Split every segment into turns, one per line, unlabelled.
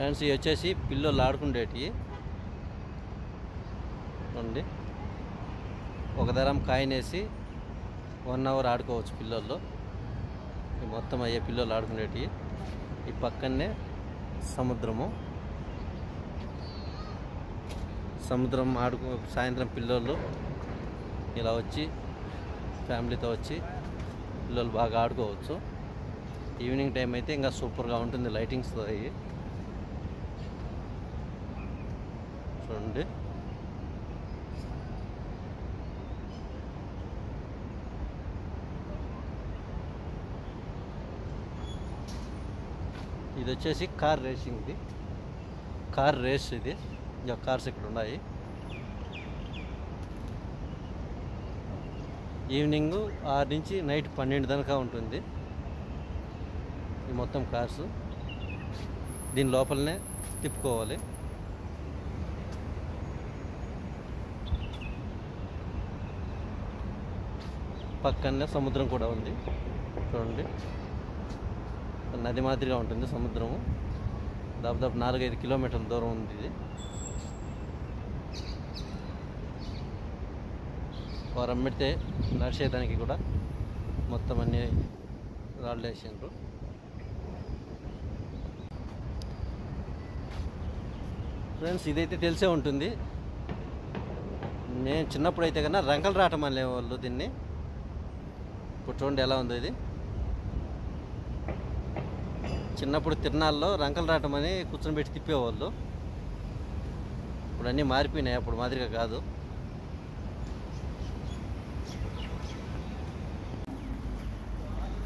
Friends ఇవి వచ్చేసి పిల్లలు ఆడుకుండేటివి. ఉంది ఒక దరం కాయిన్ వేసి వన్ అవర్ ఆడుకోవచ్చు పిల్లల్లో. మొత్తం అయ్యే పిల్లలు ఆడుకునేటివి ఈ పక్కనే సముద్రము. సముద్రం ఆడుకో సాయంత్రం పిల్లలు ఇలా వచ్చి ఫ్యామిలీతో వచ్చి పిల్లలు బాగా ఆడుకోవచ్చు. ఈవినింగ్ టైం అయితే ఇంకా సూపర్గా ఉంటుంది లైటింగ్స్తో అయ్యి. చూడండి. ఇది వచ్చేసి కార్ రేసింగ్ది కార్ రేస్ ఇది. ఇంకా కార్స్ ఇక్కడ ఉన్నాయి. ఈవినింగ్ ఆరు నుంచి నైట్ పన్నెండు దాకా ఉంటుంది. ఈ మొత్తం కార్స్. దీని లోపలనే తిప్పుకోవాలి. పక్కనే సముద్రం కూడా ఉంది. చూడండి. నది మాదిరిగా ఉంటుంది సముద్రము. దాదాపు నాలుగైదు కిలోమీటర్ల దూరం ఉంది ఇది. వారు అమ్మితే నడిచేదానికి కూడా మొత్తం అన్ని రాళ్ళు వేసిండ్రు. ఫ్రెండ్స్ ఇదైతే తెలిసే ఉంటుంది. నేను చిన్నప్పుడు అయితే కన్నా రంకలు రావటం అనేవాళ్ళు దీన్ని. చూడండి ఎలా ఉందో ఇది? చిన్నప్పుడు తిరణాల్లో రంకలు రావటం అని కూర్చొని పెట్టి తిప్పేవాళ్ళు. ఇప్పుడు అన్నీ మారిపోయినాయి అప్పుడు మాదిరిగా కాదు.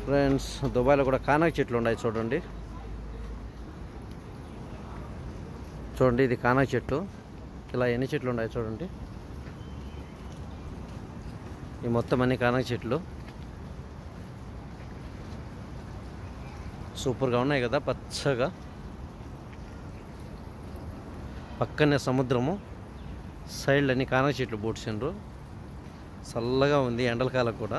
ఫ్రెండ్స్ దుబాయ్లో కూడా కానక చెట్లు ఉన్నాయి చూడండి. చూడండి ఇది కానక చెట్టు. ఇలా ఎన్ని చెట్లు ఉన్నాయి చూడండి. ఈ మొత్తం అన్ని కానక చెట్లు. సూపర్గా ఉన్నాయి కదా పచ్చగా. పక్కనే సముద్రము సైడ్లన్నీ కానక చెట్లు బూడ్చిండ్రు చల్లగా ఉంది ఎండల కాలం కూడా.